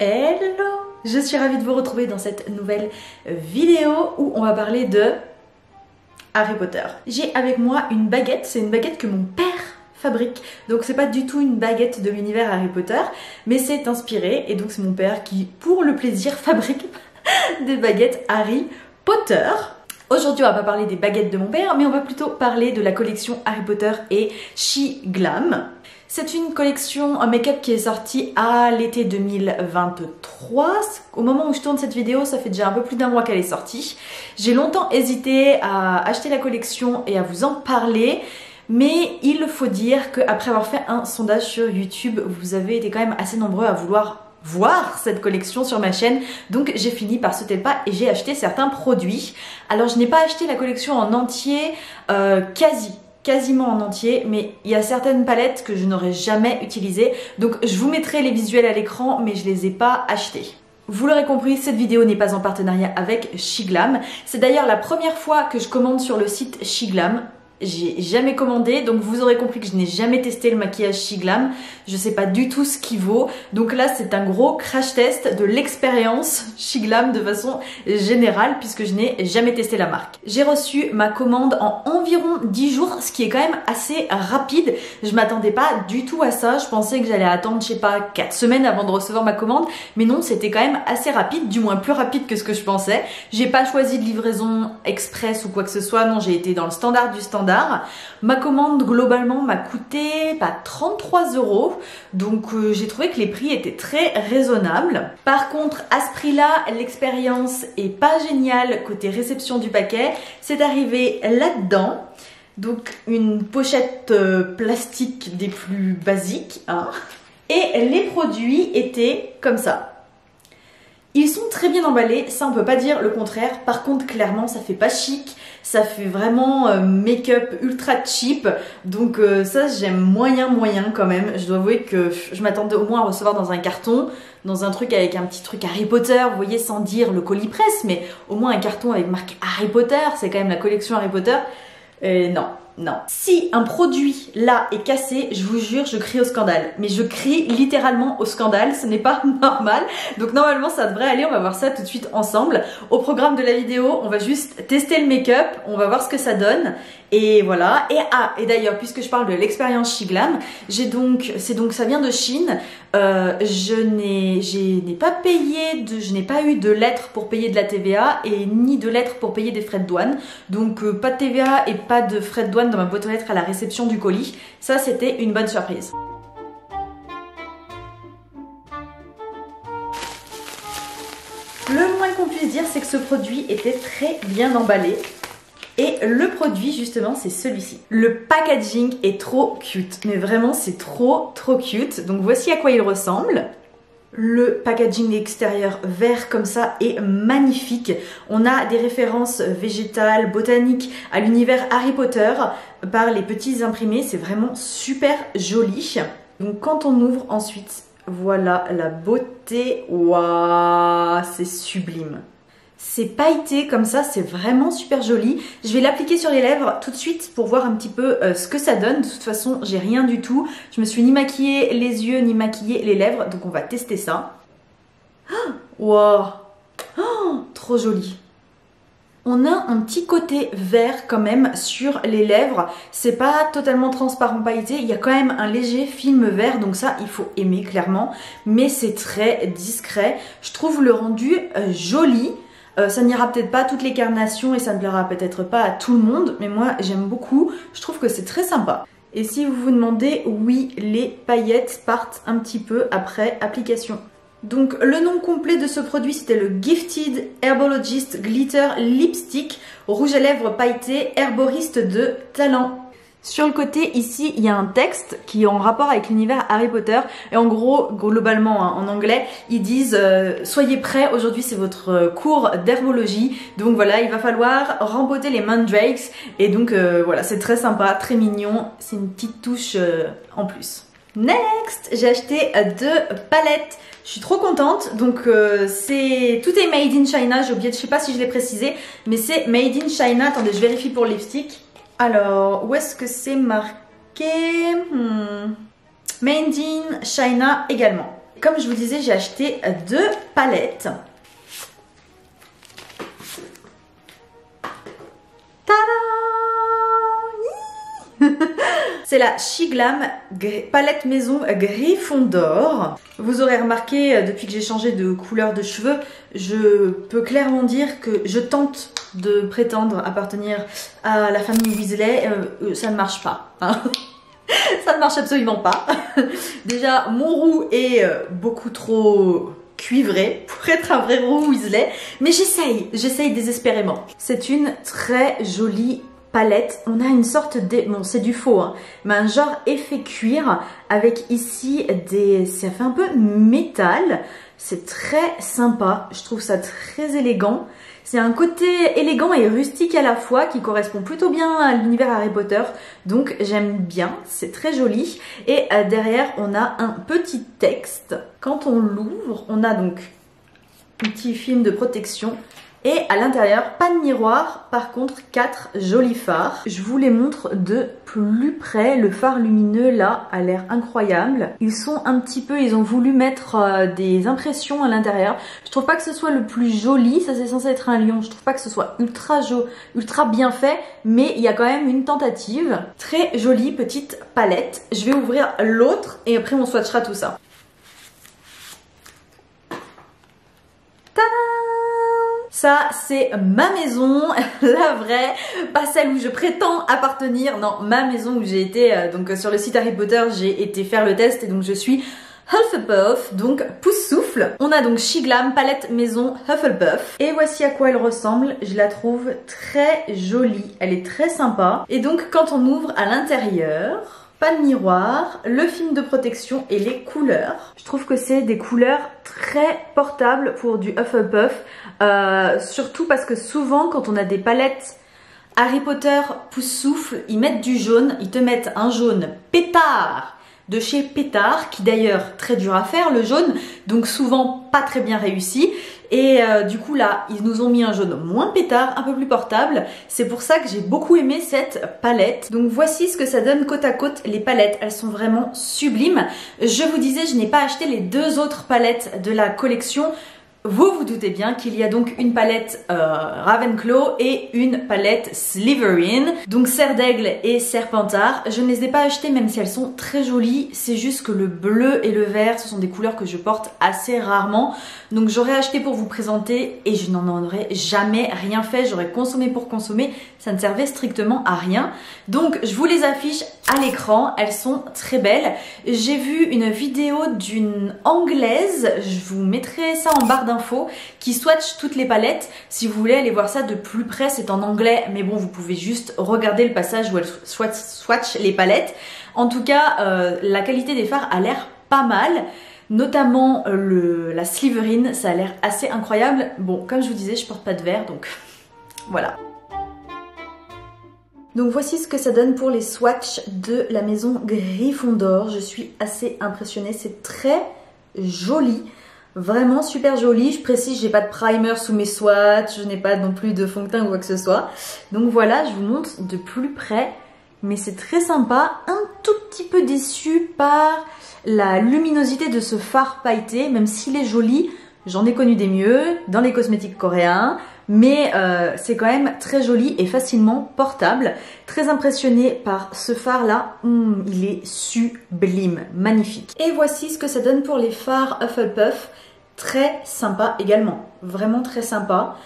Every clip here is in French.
Hello Je suis ravie de vous retrouver dans cette nouvelle vidéo où on va parler de Harry Potter. J'ai avec moi une baguette, c'est une baguette que mon père fabrique. Donc c'est pas du tout une baguette de l'univers Harry Potter, mais c'est inspiré et donc c'est mon père qui, pour le plaisir, fabrique des baguettes Harry Potter. Aujourd'hui, on va pas parler des baguettes de mon père, mais on va plutôt parler de la collection Harry Potter et She Glam. C'est une collection en make-up qui est sortie à l'été 2023. Au moment où je tourne cette vidéo, ça fait déjà un peu plus d'un mois qu'elle est sortie. J'ai longtemps hésité à acheter la collection et à vous en parler. Mais il faut dire qu'après avoir fait un sondage sur YouTube, vous avez été quand même assez nombreux à vouloir voir cette collection sur ma chaîne donc j'ai fini par sauter le pas et j'ai acheté certains produits alors je n'ai pas acheté la collection en entier euh, quasi quasiment en entier, mais il y a certaines palettes que je n'aurais jamais utilisées. Donc je vous mettrai les visuels à l'écran, mais je les ai pas achetées. Vous l'aurez compris, cette vidéo n'est pas en partenariat avec Shiglam. C'est d'ailleurs la première fois que je commande sur le site Shiglam j'ai jamais commandé, donc vous aurez compris que je n'ai jamais testé le maquillage Shiglam. Je sais pas du tout ce qu'il vaut. Donc là, c'est un gros crash test de l'expérience Shiglam de façon générale, puisque je n'ai jamais testé la marque. J'ai reçu ma commande en environ 10 jours, ce qui est quand même assez rapide. Je m'attendais pas du tout à ça. Je pensais que j'allais attendre, je sais pas, 4 semaines avant de recevoir ma commande. Mais non, c'était quand même assez rapide, du moins plus rapide que ce que je pensais. J'ai pas choisi de livraison express ou quoi que ce soit. Non, j'ai été dans le standard du standard Ma commande globalement m'a coûté pas 33 euros, donc euh, j'ai trouvé que les prix étaient très raisonnables. Par contre, à ce prix-là, l'expérience est pas géniale côté réception du paquet. C'est arrivé là-dedans. Donc une pochette euh, plastique des plus basiques. Hein. Et les produits étaient comme ça. Ils sont très bien emballés, ça on peut pas dire le contraire. Par contre, clairement, ça fait pas chic, ça fait vraiment euh, make-up ultra cheap. Donc euh, ça, j'aime moyen moyen quand même. Je dois avouer que je m'attendais au moins à recevoir dans un carton, dans un truc avec un petit truc Harry Potter, vous voyez, sans dire le colis presse, mais au moins un carton avec marque Harry Potter, c'est quand même la collection Harry Potter. Et non, non. Si un produit là est cassé, je vous jure, je crie au scandale. Mais je crie littéralement au scandale, ce n'est pas normal. Donc normalement ça devrait aller, on va voir ça tout de suite ensemble. Au programme de la vidéo, on va juste tester le make-up, on va voir ce que ça donne. Et voilà. Et ah, et d'ailleurs, puisque je parle de l'expérience Shiglam, j'ai donc, c'est donc, ça vient de Chine. Euh, je n'ai, pas payé, je n'ai pas eu de lettre pour payer de la TVA et ni de lettre pour payer des frais de douane. Donc euh, pas de TVA et pas de frais de douane dans ma boîte aux lettres à la réception du colis. Ça, c'était une bonne surprise. Le moins qu'on puisse dire, c'est que ce produit était très bien emballé. Et le produit justement c'est celui-ci. Le packaging est trop cute, mais vraiment c'est trop trop cute. Donc voici à quoi il ressemble. Le packaging extérieur vert comme ça est magnifique. On a des références végétales, botaniques à l'univers Harry Potter par les petits imprimés. C'est vraiment super joli. Donc quand on ouvre ensuite, voilà la beauté. Waouh, c'est sublime. C'est pailleté comme ça, c'est vraiment super joli. Je vais l'appliquer sur les lèvres tout de suite pour voir un petit peu euh, ce que ça donne. De toute façon, j'ai rien du tout. Je me suis ni maquillé les yeux, ni maquillé les lèvres. Donc on va tester ça. Oh, Trop joli on a un petit côté vert quand même sur les lèvres. C'est pas totalement transparent pailleté, il y a quand même un léger film vert, donc ça il faut aimer clairement. Mais c'est très discret. Je trouve le rendu euh, joli. Euh, ça n'ira peut-être pas à toutes les carnations et ça ne plaira peut-être pas à tout le monde, mais moi j'aime beaucoup, je trouve que c'est très sympa. Et si vous vous demandez, oui, les paillettes partent un petit peu après application. Donc le nom complet de ce produit c'était le Gifted Herbologist Glitter Lipstick rouge à lèvres pailleté herboriste de talent. Sur le côté ici il y a un texte qui est en rapport avec l'univers Harry Potter et en gros globalement hein, en anglais ils disent euh, soyez prêts aujourd'hui c'est votre euh, cours d'herbologie donc voilà il va falloir rempoter les mandrakes et donc euh, voilà c'est très sympa très mignon c'est une petite touche en plus. Next j'ai acheté deux palettes je suis trop contente. Donc c'est tout est made in China. J'ai oublié, je sais pas si je l'ai précisé, mais c'est made in China. Attendez, je vérifie pour le lipstick. Alors, où est-ce que c'est marqué? Hmm. China également. Comme je vous disais, j'ai acheté deux palettes. C'est la Shiglam palette maison Griffon d'or. Vous aurez remarqué euh, depuis que j'ai changé de couleur de cheveux, je peux clairement dire que je tente de prétendre appartenir à la famille Weasley. Euh, euh, ça ne marche pas. Hein. ça ne marche absolument pas. Déjà, mon roux est beaucoup trop cuivré pour être un vrai roux Weasley. Mais j'essaye, j'essaye désespérément. C'est une très jolie palette, on a une sorte de... Bon, c'est du faux, hein, mais un genre effet cuir avec ici des... Ça fait un peu métal. C'est très sympa. Je trouve ça très élégant. C'est un côté élégant et rustique à la fois qui correspond plutôt bien à l'univers Harry Potter. Donc j'aime bien, c'est très joli. Et euh, derrière, on a un petit texte. Quand on l'ouvre, on a donc un petit film de protection et à l'intérieur, pas de miroir, par contre quatre jolis phares. Je vous les montre de plus près. Le phare lumineux là a l'air incroyable. Ils sont un petit peu, ils ont voulu mettre euh, des impressions à l'intérieur. Je trouve pas que ce soit le plus joli, ça c'est censé être un lion. Je trouve pas que ce soit ultra, ultra bien fait, mais il y a quand même une tentative. Très jolie petite palette. Je vais ouvrir l'autre et après on swatchera tout ça. Ça, c'est ma maison, la vraie, pas celle où je prétends appartenir. Non, ma maison où j'ai été, euh, donc sur le site Harry Potter, j'ai été faire le test et donc je suis Hufflepuff, donc pouce souffle. On a donc Shiglam, palette maison Hufflepuff. Et voici à quoi elle ressemble. Je la trouve très jolie. Elle est très sympa. Et donc quand on ouvre à l'intérieur, pas de miroir, le film de protection et les couleurs. Je trouve que c'est des couleurs très portables pour du Hufflepuff, euh, surtout parce que souvent quand on a des palettes Harry Potter pouce souffle, ils mettent du jaune, ils te mettent un jaune pétard de chez Pétard, qui d'ailleurs très dur à faire le jaune, donc souvent pas très bien réussi. Et euh, du coup là, ils nous ont mis un jaune moins pétard, un peu plus portable. C'est pour ça que j'ai beaucoup aimé cette palette. Donc voici ce que ça donne côte à côte. Les palettes, elles sont vraiment sublimes. Je vous disais, je n'ai pas acheté les deux autres palettes de la collection vous vous doutez bien qu'il y a donc une palette euh, Ravenclaw et une palette Slytherin, donc Serre d'Aigle et Serpentard. Je ne les ai pas achetées même si elles sont très jolies, c'est juste que le bleu et le vert, ce sont des couleurs que je porte assez rarement. Donc j'aurais acheté pour vous présenter et je n'en aurais jamais rien fait, j'aurais consommé pour consommer, ça ne servait strictement à rien. Donc je vous les affiche à l'écran, elles sont très belles. J'ai vu une vidéo d'une anglaise, je vous mettrai ça en barre d'infos, qui swatch toutes les palettes. Si vous voulez aller voir ça de plus près, c'est en anglais, mais bon, vous pouvez juste regarder le passage où elle swatch, les palettes. En tout cas, euh, la qualité des fards a l'air pas mal. Notamment euh, le, la Slytherin, ça a l'air assez incroyable. Bon, comme je vous disais, je porte pas de verre, donc voilà. Donc voici ce que ça donne pour les swatchs de la maison Gryffondor. Je suis assez impressionnée, c'est très joli. Vraiment super joli. Je précise, j'ai pas de primer sous mes swatchs, je n'ai pas non plus de fond de teint ou quoi que ce soit. Donc voilà, je vous montre de plus près. Mais c'est très sympa. Un tout petit peu déçu par la luminosité de ce phare pailleté, même s'il est joli. J'en ai connu des mieux dans les cosmétiques coréens mais euh, c'est quand même très joli et facilement portable. Très impressionné par ce phare là, hum, il est sublime, magnifique. Et voici ce que ça donne pour les phares Hufflepuff, très sympa également, vraiment très sympa.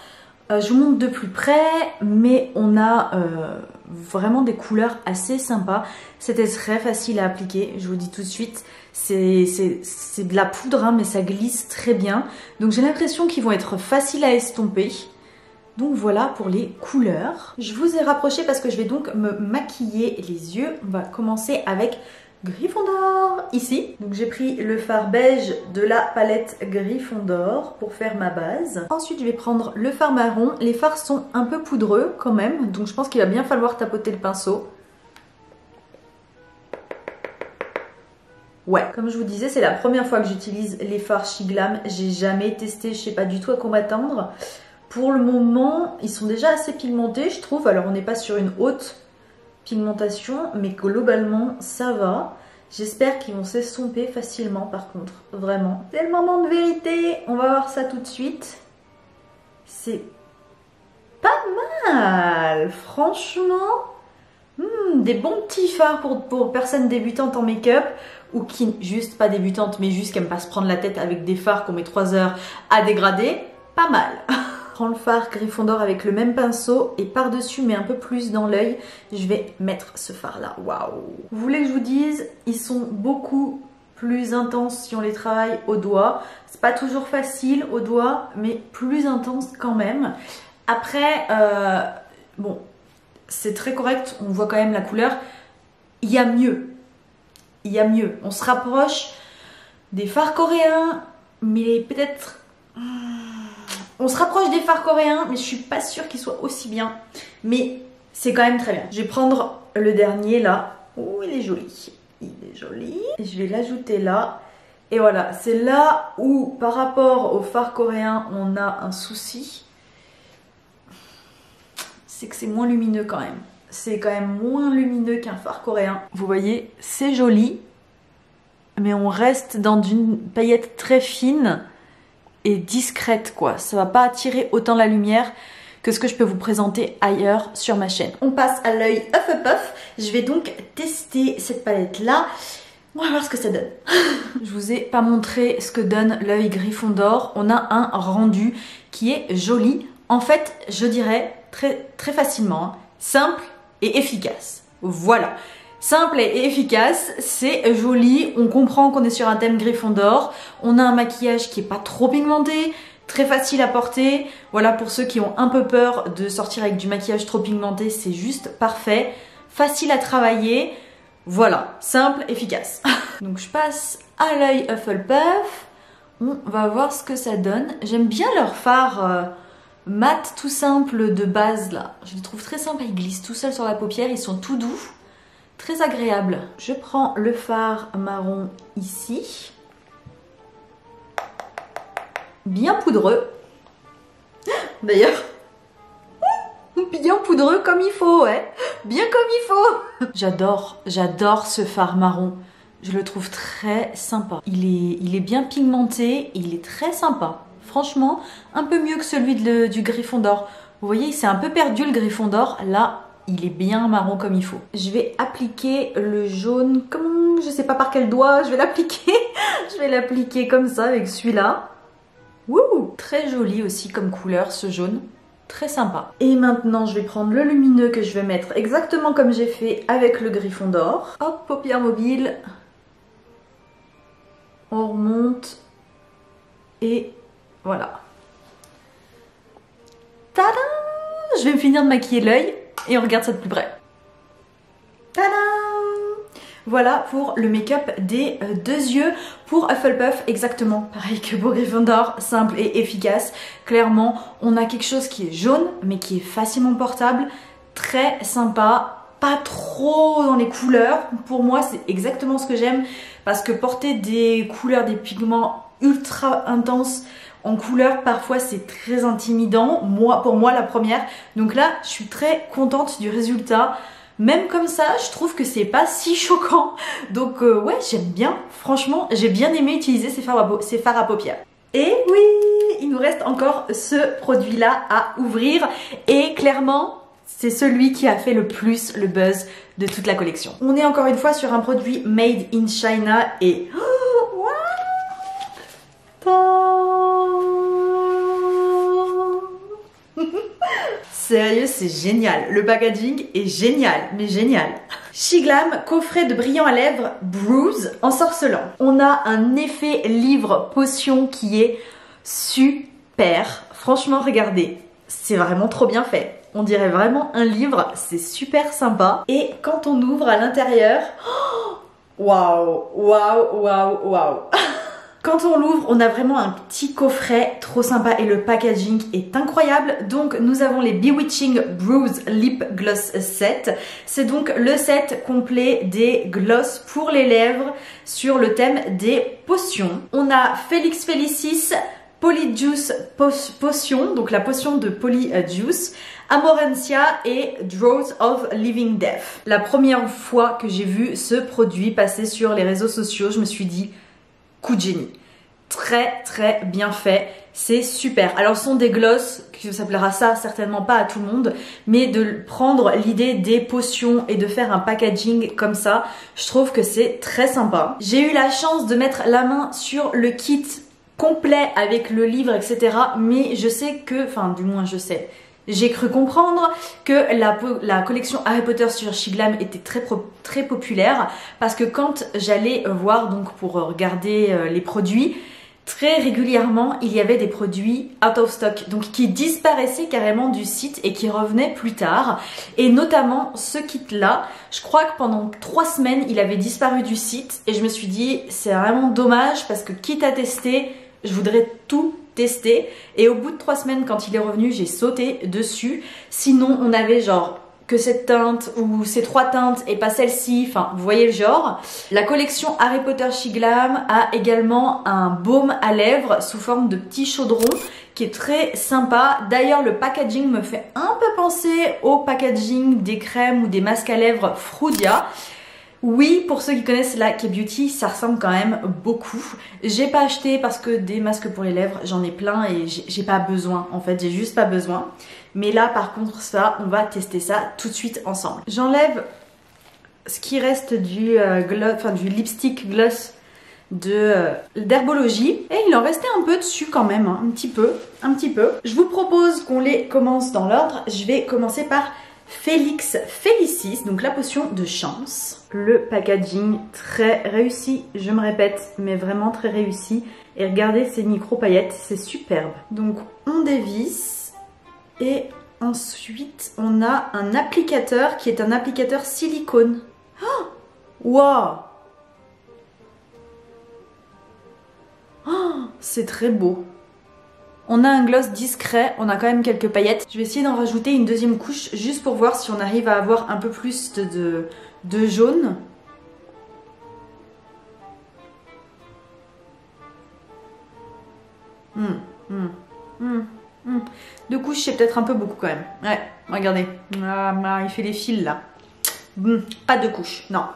Euh, je vous montre de plus près, mais on a euh, vraiment des couleurs assez sympas. C'était très facile à appliquer, je vous dis tout de suite. C'est de la poudre, hein, mais ça glisse très bien. Donc j'ai l'impression qu'ils vont être faciles à estomper. Donc voilà pour les couleurs. Je vous ai rapproché parce que je vais donc me maquiller les yeux. On va commencer avec Gryffondor ici. Donc j'ai pris le fard beige de la palette Gryffondor pour faire ma base. Ensuite je vais prendre le fard marron. Les fards sont un peu poudreux quand même, donc je pense qu'il va bien falloir tapoter le pinceau. Ouais, comme je vous disais, c'est la première fois que j'utilise les fards Shiglam. J'ai jamais testé, je sais pas du tout à quoi m'attendre. Pour le moment, ils sont déjà assez pigmentés, je trouve. Alors, on n'est pas sur une haute pigmentation, mais globalement, ça va. J'espère qu'ils vont s'estomper facilement par contre, vraiment. C'est le moment de vérité, on va voir ça tout de suite. C'est pas mal, franchement. Hmm, des bons petits fards pour, personnes débutantes en make-up ou qui, juste pas débutantes, mais juste qui aiment pas se prendre la tête avec des fards qu'on met 3 heures à dégrader. Pas mal. prends le fard Gryffondor avec le même pinceau et par-dessus mais un peu plus dans l'œil, je vais mettre ce fard là. Waouh Vous voulez que je vous dise, ils sont beaucoup plus intenses si on les travaille au doigt. C'est pas toujours facile au doigt, mais plus intense quand même. Après, euh, bon, c'est très correct, on voit quand même la couleur. Il y a mieux. Il y a mieux. On se rapproche des fards coréens, mais peut-être... On se rapproche des fards coréens, mais je suis pas sûre qu'ils soient aussi bien. Mais c'est quand même très bien. Je vais prendre le dernier là. Oh, il est joli. Il est joli. Je vais l'ajouter là. Et voilà, c'est là où par rapport aux fards coréens, on a un souci. C'est que c'est moins lumineux quand même. C'est quand même moins lumineux qu'un phare coréen. Vous voyez, c'est joli. Mais on reste dans une paillette très fine et discrète quoi. Ça va pas attirer autant la lumière que ce que je peux vous présenter ailleurs sur ma chaîne. On passe à l'œil Hufflepuff. Je vais donc tester cette palette là. On va voir ce que ça donne. je vous ai pas montré ce que donne l'œil Gryffondor. On a un rendu qui est joli. En fait, je dirais très, très facilement, hein, simple et efficace. Voilà. Simple et efficace, c'est joli, on comprend qu'on est sur un thème Gryffondor, on a un maquillage qui est pas trop pigmenté, très facile à porter. Voilà, pour ceux qui ont un peu peur de sortir avec du maquillage trop pigmenté, c'est juste parfait. Facile à travailler, voilà, simple, efficace. Donc je passe à l'œil Hufflepuff, on va voir ce que ça donne. J'aime bien leur phare euh, mat tout simple de base là. Je les trouve très simples, ils glissent tout seuls sur la paupière, ils sont tout doux très agréable. Je prends le phare marron ici. Bien poudreux. D'ailleurs, bien poudreux comme il faut, ouais. Bien comme il faut. J'adore, j'adore ce phare marron. Je le trouve très sympa. Il est, bien pigmenté, il est très sympa. Franchement, un peu mieux que celui de, du Gryffondor. Vous voyez, il s'est un peu perdu le Gryffondor. Là, il est bien marron comme il faut. Je vais appliquer le jaune comme je sais pas par quel doigt je vais l'appliquer. je vais l'appliquer comme ça avec celui-là. Très joli aussi comme couleur ce jaune. Très sympa. Et maintenant je vais prendre le lumineux que je vais mettre exactement comme j'ai fait avec le griffon d'or. Hop, paupière mobile. On remonte. Et voilà. Tadam Je vais me finir de maquiller l'œil et on regarde ça de plus près. Tadam voilà pour le make-up des euh, deux yeux pour Hufflepuff, exactement pareil que pour Gryffondor, simple et efficace. Clairement, on a quelque chose qui est jaune, mais qui est facilement portable, très sympa, pas trop dans les couleurs. Pour moi, c'est exactement ce que j'aime, parce que porter des couleurs, des pigments ultra intenses, en couleur, parfois c'est très intimidant, moi, pour moi la première. Donc là, je suis très contente du résultat. Même comme ça, je trouve que c'est pas si choquant. Donc euh, ouais, j'aime bien. Franchement, j'ai bien aimé utiliser ces fards, à, ces fards à paupières. Et oui, il nous reste encore ce produit-là à ouvrir. Et clairement, c'est celui qui a fait le plus le buzz de toute la collection. On est encore une fois sur un produit made in China et... Sérieux, c'est génial. Le packaging est génial, mais génial. Shiglam, coffret de brillant à lèvres, Bruise, ensorcelant. On a un effet livre potion qui est super. Franchement, regardez, c'est vraiment trop bien fait. On dirait vraiment un livre, c'est super sympa. Et quand on ouvre à l'intérieur, waouh, waouh, waouh, waouh. Quand on l'ouvre, on a vraiment un petit coffret trop sympa et le packaging est incroyable. Donc nous avons les Bewitching Bruise Lip Gloss Set. C'est donc le set complet des gloss pour les lèvres sur le thème des potions. On a Felix Felicis Polyjuice Potion, donc la potion de Polyjuice, Amorencia et Draws of Living Death. La première fois que j'ai vu ce produit passer sur les réseaux sociaux, je me suis dit, coup de génie. Très très bien fait, c'est super. Alors ce sont des glosses, que ça plaira ça certainement pas à tout le monde, mais de prendre l'idée des potions et de faire un packaging comme ça, je trouve que c'est très sympa. J'ai eu la chance de mettre la main sur le kit complet avec le livre, etc. Mais je sais que, enfin du moins je sais, j'ai cru comprendre que la, collection Harry Potter sur Shiglam était très, très populaire parce que quand j'allais voir donc pour regarder euh, les produits, très régulièrement il y avait des produits out of stock donc qui disparaissaient carrément du site et qui revenaient plus tard. Et notamment ce kit là je crois que pendant trois semaines il avait disparu du site et je me suis dit c'est vraiment dommage parce que quitte à tester je voudrais tout tester. Et au bout de trois semaines, quand il est revenu, j'ai sauté dessus. Sinon, on avait genre que cette teinte ou ces trois teintes et pas celle-ci, enfin vous voyez le genre. La collection Harry Potter Shiglam a également un baume à lèvres sous forme de petit chaudron qui est très sympa. D'ailleurs le packaging me fait un peu penser au packaging des crèmes ou des masques à lèvres Frudia. Oui, pour ceux qui connaissent la K-Beauty, ça ressemble quand même beaucoup. J'ai pas acheté parce que des masques pour les lèvres, j'en ai plein et j'ai pas besoin en fait, j'ai juste pas besoin. Mais là par contre ça, on va tester ça tout de suite ensemble. J'enlève ce qui reste du, euh, gloss, enfin, du lipstick gloss euh, d'herbologie et il en restait un peu dessus quand même, hein, un petit peu, un petit peu. Je vous propose qu'on les commence dans l'ordre. Je vais commencer par Félix Félicis, donc la potion de chance. Le packaging très réussi, je me répète, mais vraiment très réussi. Et regardez ces micro paillettes, c'est superbe. Donc on dévisse et ensuite on a un applicateur qui est un applicateur silicone. Oh Waouh oh, C'est très beau. On a un gloss discret, on a quand même quelques paillettes. Je vais essayer d'en rajouter une deuxième couche juste pour voir si on arrive à avoir un peu plus de, de, jaune. Hum, hum, hum, Deux couches, c'est peut-être un peu beaucoup quand même. Ouais, regardez. Ah, il fait les fils là. pas deux couches, non.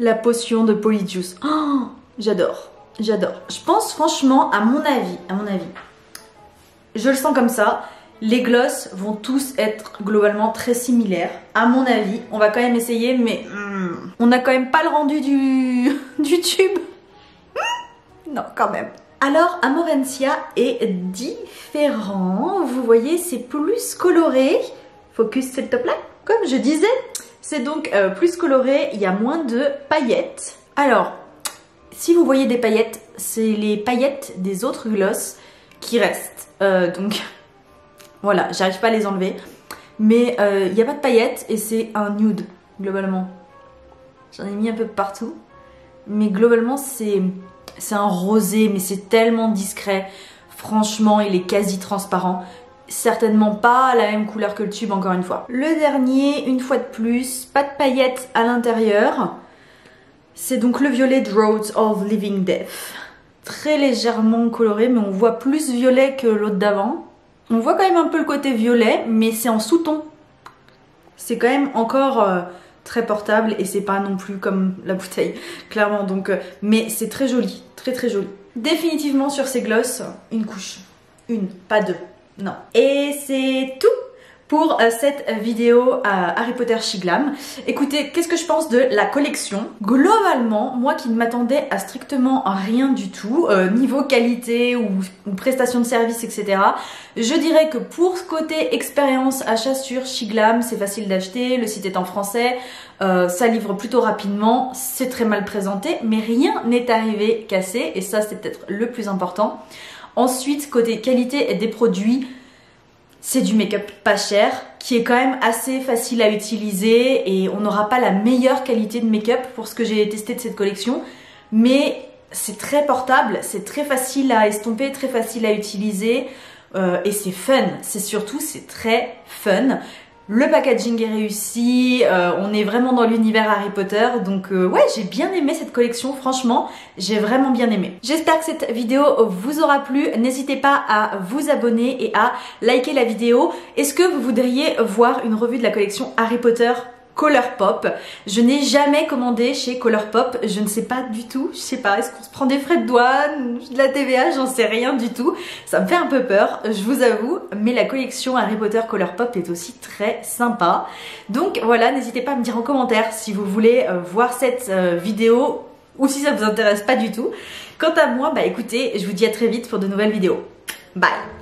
La potion de Polyjuice. Oh, j'adore. J'adore. Je pense franchement, à mon avis, à mon avis, je le sens comme ça, les glosses vont tous être globalement très similaires. À mon avis, on va quand même essayer, mais hmm, on n'a quand même pas le rendu du, tube. non, quand même. Alors, Amorencia est différent. Vous voyez, c'est plus coloré. Focus, s'il te plaît. Comme je disais, c'est donc euh, plus coloré. Il y a moins de paillettes. Alors, si vous voyez des paillettes, c'est les paillettes des autres glosses qui restent. Euh, donc voilà, j'arrive pas à les enlever. Mais euh, il n'y a pas de paillettes et c'est un nude globalement. J'en ai mis un peu partout. Mais globalement c'est un rosé mais c'est tellement discret. Franchement il est quasi transparent. Certainement pas la même couleur que le tube encore une fois. Le dernier, une fois de plus, pas de paillettes à l'intérieur. C'est donc le violet de Roads of Living Death. Très légèrement coloré, mais on voit plus violet que l'autre d'avant. On voit quand même un peu le côté violet, mais c'est en sous-ton. C'est quand même encore euh, très portable et c'est pas non plus comme la bouteille, clairement. Donc, euh, mais c'est très joli, très très joli. Définitivement sur ces glosses, une couche. Une, pas deux. Non. Et c'est tout pour euh, cette vidéo à Harry Potter Shiglam. Écoutez, qu'est-ce que je pense de la collection? Globalement, moi qui ne m'attendais à strictement rien du tout, euh, niveau qualité ou, prestation de service, etc. Je dirais que pour ce côté expérience achat sur Shiglam, c'est facile d'acheter, le site est en français, euh, ça livre plutôt rapidement, c'est très mal présenté, mais rien n'est arrivé cassé, et ça c'est peut-être le plus important. Ensuite, côté qualité des produits, c'est du make-up pas cher qui est quand même assez facile à utiliser et on n'aura pas la meilleure qualité de make-up pour ce que j'ai testé de cette collection mais c'est très portable, c'est très facile à estomper, très facile à utiliser euh, et c'est fun, c'est surtout c'est très fun. Le packaging est réussi, euh, on est vraiment dans l'univers Harry Potter, donc euh, ouais j'ai bien aimé cette collection, franchement j'ai vraiment bien aimé. J'espère que cette vidéo vous aura plu, n'hésitez pas à vous abonner et à liker la vidéo. Est-ce que vous voudriez voir une revue de la collection Harry Potter? Colourpop. Je n'ai jamais commandé chez Colourpop, je ne sais pas du tout, je sais pas, est-ce qu'on se prend des frais de douane, de la TVA, j'en sais rien du tout. Ça me fait un peu peur, je vous avoue, mais la collection Harry Potter Colourpop est aussi très sympa. Donc voilà, n'hésitez pas à me dire en commentaire si vous voulez euh, voir cette euh, vidéo ou si ça vous intéresse pas du tout. Quant à moi, bah écoutez, je vous dis à très vite pour de nouvelles vidéos. Bye